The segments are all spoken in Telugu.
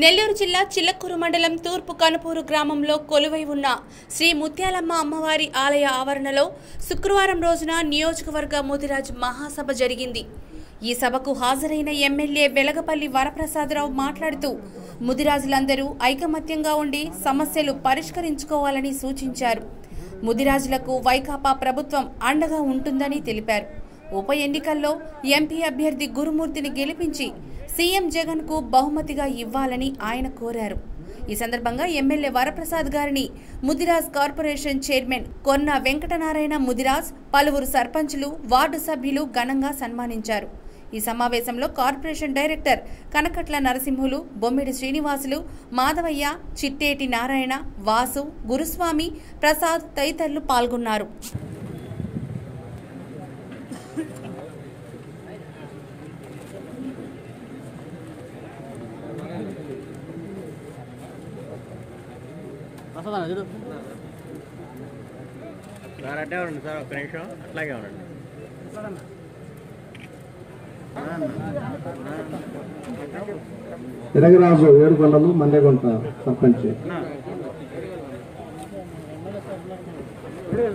నెల్లూరు జిల్లా చిల్లకూరు మండలం తూర్పు కనుపూరు గ్రామంలో కొలువై ఉన్న శ్రీ ముత్యాలమ్మ అమ్మవారి ఆలయ ఆవరణలో శుక్రవారం రోజున నియోజకవర్గ మోదిరాజ్ మహాసభ జరిగింది. ఈ సభకు హాజరైన ఎమ్మెల్యే వెలగపల్లి వరప్రసాదరావు మాట్లాడుతూ ముదిరాజులందరూ ఐకమత్యంగా ఉండి సమస్యలు పరిష్కరించుకోవాలని సూచించారు. ముదిరాజులకు వైకాపా ప్రభుత్వం అండగా ఉంటుందని తెలిపారు. ఉప ఎన్నికల్లో ఎంపీ అభ్యర్థి గురుమూర్తిని గెలిపించి సీఎం జగన్కు బహుమతిగా ఇవ్వాలని ఆయన కోరారు. ఈ సందర్భంగా ఎమ్మెల్యే వరప్రసాద్ గారిని ముదిరాజ్ కార్పొరేషన్ చైర్మన్ కొన్న వెంకటనారాయణ ముదిరాజ్ పలువురు సర్పంచులు వార్డు సభ్యులు ఘనంగా సన్మానించారు. ఈ సమావేశంలో కార్పొరేషన్ డైరెక్టర్ కనకట్ల నరసింహులు బొమ్మిడి శ్రీనివాసులు మాధవయ్య చిట్టేటి నారాయణ వాసు గురుస్వామి ప్రసాద్ తదితరులు పాల్గొన్నారు. వస్తుందా చూడు సార్ అట్టే ఉండండి సార్ ఒక్క నిమిషం. అట్లాగే ఉండండి. ఎరగరాజు ఏడుకొండలు మండేగుంట సర్పంచ్.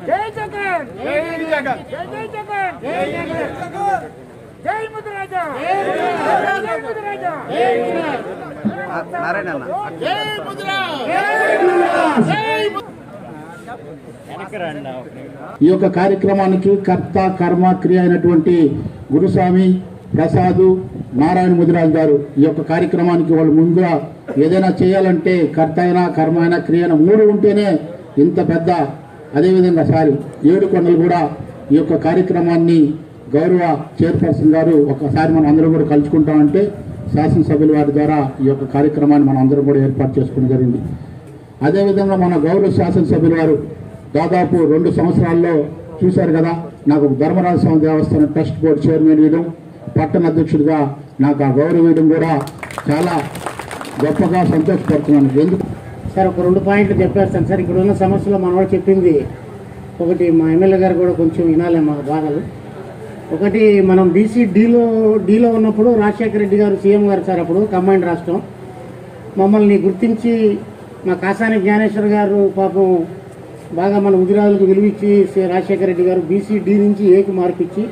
జై జగన్! జై జగన్! జై జగన్! జై జగన్! జై ముద్రరాజా జై ముద్రరాజా! నారాయణ అన్న జై ముద్రా నారాయణ ఈ యొక్క కార్యక్రమానికి కర్త కర్మ క్రియ అయినటువంటి గురుస్వామి ప్రసాదు నారాయణ ముదిరాజ్ గారు ఈ యొక్క కార్యక్రమానికి వాళ్ళు ముందుగా ఏదైనా చేయాలంటే కర్త అయినా కర్మ అయినా క్రియ అయినా మూడు ఉంటేనే ఇంత పెద్ద అదేవిధంగా సారి ఏడు కొండలు కూడా ఈ యొక్క కార్యక్రమాన్ని గౌరవ చైర్పర్సన్ గారు ఒకసారి మనం అందరూ కూడా కలుసుకుంటామంటే శాసనసభ్యుల వారి ద్వారా ఈ యొక్క కార్యక్రమాన్ని మనం అందరం కూడా ఏర్పాటు చేసుకోవడం జరిగింది. అదేవిధంగా మన గౌరవ శాసనసభ్యుల వారు దాదాపు రెండు సంవత్సరాల్లో చూశారు కదా నాకు ధర్మరాజ స్వామి దేవస్థానం ట్రస్ట్ బోర్డు చైర్మన్ ఇవ్వడం పట్టణ అధ్యక్షుడిగా నాకు ఆ గౌరవం ఇవ్వడం కూడా చాలా గొప్పగా సంతోషపడుతున్నాను. ఎందుకు సార్ ఒక రెండు పాయింట్లు చెప్పేస్తాను సార్. ఇక్కడ ఉన్న సమస్యలో మనవాడు చెప్పింది ఒకటి మా ఎమ్మెల్యే గారు కూడా కొంచెం వినాలి మా బాధలు. ఒకటి మనం బీసీ డీలో డీలో ఉన్నప్పుడు రాజశేఖర రెడ్డి గారు సీఎం గారు సార్ అప్పుడు కంబైండ్ రాష్ట్రం. మమ్మల్ని గుర్తించి మా కాసాని జ్ఞానేశ్వర్ గారు పాపం బాగా మన ఉదిరాజులకు విలువిచ్చి రాజశేఖర రెడ్డి గారు బీసీ డి నుంచి ఏకి మార్పిచ్చి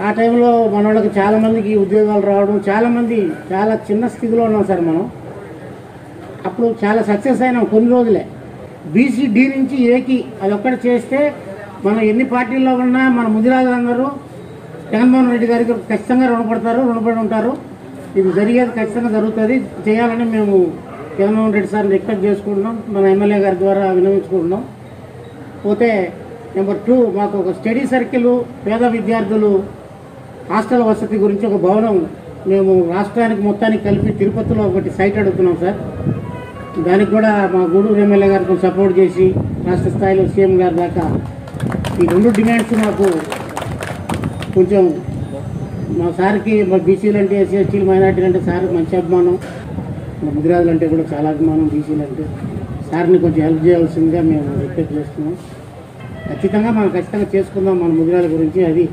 ఆ టైంలో మన వాళ్ళకి చాలామందికి ఉద్యోగాలు రావడం చాలామంది చాలా చిన్న స్థితిలో ఉన్నాం సార్ మనం. అప్పుడు చాలా సక్సెస్ అయినాం కొన్ని రోజులే. బీసీ డి నుంచి ఏకి అది ఒక్కటి చేస్తే మనం ఎన్ని పార్టీల్లో ఉన్నా మన ముదిరాజులందరూ జగన్మోహన్ రెడ్డి గారికి ఖచ్చితంగా రుణపడతారు రుణపడి ఉంటారు. ఇది జరిగేది ఖచ్చితంగా జరుగుతుంది. చేయాలని మేము జగన్మోహన్ రెడ్డి సార్ని రిక్వెస్ట్ చేసుకుంటున్నాం. మన ఎమ్మెల్యే గారి ద్వారా వినవించుకుంటున్నాం పోతే నెంబర్ టూ మాకు ఒక స్టడీ సర్కిల్ పేద విద్యార్థులు హాస్టల్ వసతి గురించి ఒక భవనం మేము రాష్ట్రానికి మొత్తానికి కలిపి తిరుపతిలో ఒకటి సైట్ అడుగుతున్నాం సార్. దానికి కూడా మా గూడూరు ఎమ్మెల్యే గారితో సపోర్ట్ చేసి రాష్ట్ర స్థాయిలో సీఎం గారి దాకా ఈ రెండు డిమాండ్స్ మాకు కొంచెం మా సార్కి మా బీసీలు అంటే ఎస్సీ ఎస్టీలు మైనార్టీలు అంటే సార్ మంచి అభిమానం. మా ముదిరాజులు అంటే కూడా చాలా అభిమానం బీసీలు అంటే. సార్ని కొంచెం హెల్ప్ చేయాల్సిందిగా మేము రిక్వెస్ట్ చేస్తున్నాం. ఖచ్చితంగా మనం ఖచ్చితంగా చేసుకుందాం మన ముదిరాల గురించి. అది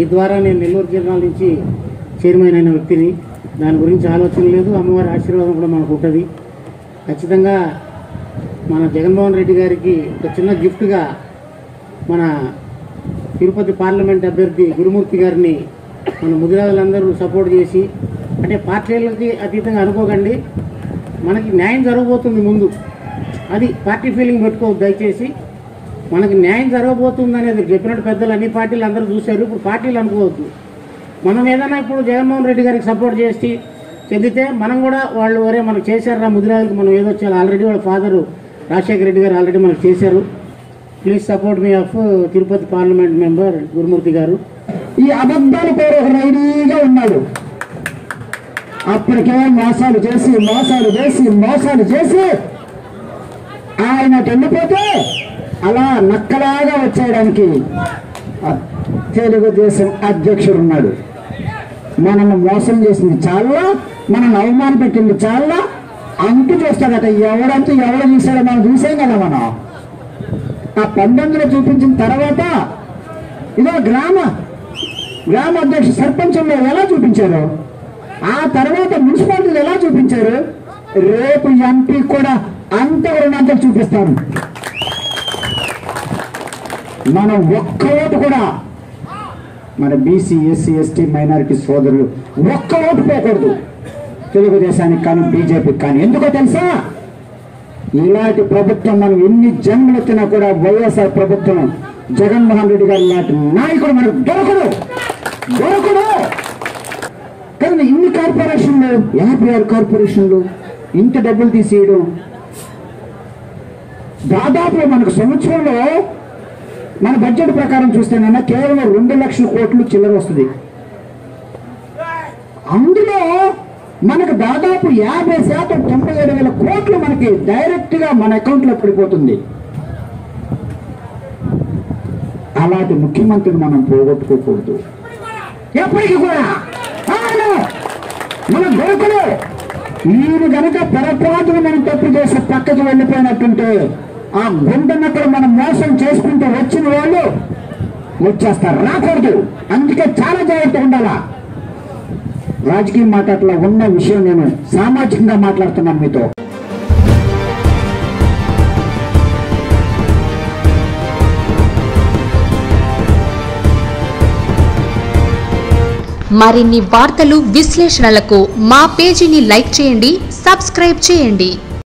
ఈ ద్వారా నేను నెల్లూరు జిల్లా నుంచి చైర్మన్ అయిన వ్యక్తిని. దాని గురించి ఆలోచన లేదు. అమ్మవారి ఆశీర్వాదం కూడా మనకు ఉంటుంది. ఖచ్చితంగా మన జగన్మోహన్ రెడ్డి గారికి ఒక చిన్న గిఫ్ట్గా మన తిరుపతి పార్లమెంట్ అభ్యర్థి గురుమూర్తి గారిని మన ముదిరాజులందరూ సపోర్ట్ చేసి అంటే పార్టీలకి అతీతంగా అనుకోకండి. మనకి న్యాయం జరగబోతుంది ముందు. అది పార్టీ ఫీలింగ్ పెట్టుకోవద్దు దయచేసి. మనకి న్యాయం జరగబోతుంది అనేది చెప్పినట్టు పెద్దలు అన్ని పార్టీలు అందరూ చూశారు. ఇప్పుడు పార్టీలు అనుకోవద్దు. మనం ఏదైనా ఇప్పుడు జగన్మోహన్ రెడ్డి గారికి సపోర్ట్ చేసి చెందితే మనం కూడా వాళ్ళు వరే మనకు చేశారా ముదిరాజులకు మనం ఏదో వచ్చారు ఆల్రెడీ వాళ్ళ ఫాదరు రాజశేఖర రెడ్డి గారు ఆల్రెడీ మనకు చేశారు. Please support me of Tirupati parliament member Gurumurthy గారు. ఈ అబద్ధాలు పేరు ఒక రైడీగా ఉన్నాడు. అప్పటికే మోసాలు చేసి మోసాలు చేసి మోసాలు చేసి ఆయన వెళ్ళిపోతే అలా నక్కలాగా వచ్చేయడానికి తెలుగుదేశం అధ్యక్షుడు ఉన్నాడు మనల్ని మోసం చేసింది చాలా మనల్ని అవమాన పెట్టింది చాలా అంతు చూస్తాడట. ఎవడంతా ఎవడ చూశాడో మనం చూసాం కదా మనం. ఆ పంతొమ్మిదిలో చూపించిన తర్వాత ఇదో గ్రామ గ్రామ అధ్యక్ష సర్పంచంలో ఎలా చూపించారు? ఆ తర్వాత మున్సిపాలిటీలు ఎలా చూపించారు? రేపు ఎంపీ కూడా అంత ఉన్నంత చూపిస్తాను మనం ఒక్క ఓటు కూడా మన బీసీ ఎస్సీ ఎస్టీ మైనారిటీ సోదరులు ఒక్క ఓటు పోకూడదు. తెలుగుదేశానికి కానీ బీజేపీకి కానీ. ఎందుకో తెలుసా? ఇలాంటి ప్రభుత్వం మనం ఎన్ని జన్మలు కూడా వైఎస్ఆర్ ప్రభుత్వం జగన్మోహన్ రెడ్డి గారు లాంటి నాయకుడు మనకు దొరకడు. దొరకడు. కానీ ఇన్ని కార్పొరేషన్లు యాభై ఆరు కార్పొరేషన్లు ఇంత డబ్బులు తీసేయడం దాదాపు మనకు సంవత్సరంలో మన బడ్జెట్ ప్రకారం చూస్తేనన్నా కేవలం రెండు లక్షల కోట్లు చిల్లర వస్తుంది. అందులో మనకు దాదాపు యాభై శాతం తొంభై ఏడు వేల కోట్లు మనకి డైరెక్ట్గా మన అకౌంట్లో పడిపోతుంది. అలాంటి ముఖ్యమంత్రిని మనం పోగొట్టుకోకూడదు. ఎప్పటికీ కూడా. మన దొరకలు ఈయన గనక పొరపాటును మనం తప్పు చేసి పక్కకి వెళ్ళిపోయినట్టుంటే ఆ గుండెన్నప్పుడు మనం మోసం చేసుకుంటూ వచ్చిన వాళ్ళు వచ్చేస్తారు. రాకూడదు. అందుకే చాలా జాగ్రత్తగా ఉండాలా? రాజకీయ మాట్లాడలా ఉన్న విషయం నేను సామాజికంగా మాట్లాడుతున్నాను మీతో. మరిన్ని వార్తలు విశ్లేషణలకు మా పేజీని లైక్ చేయండి సబ్స్క్రైబ్ చేయండి.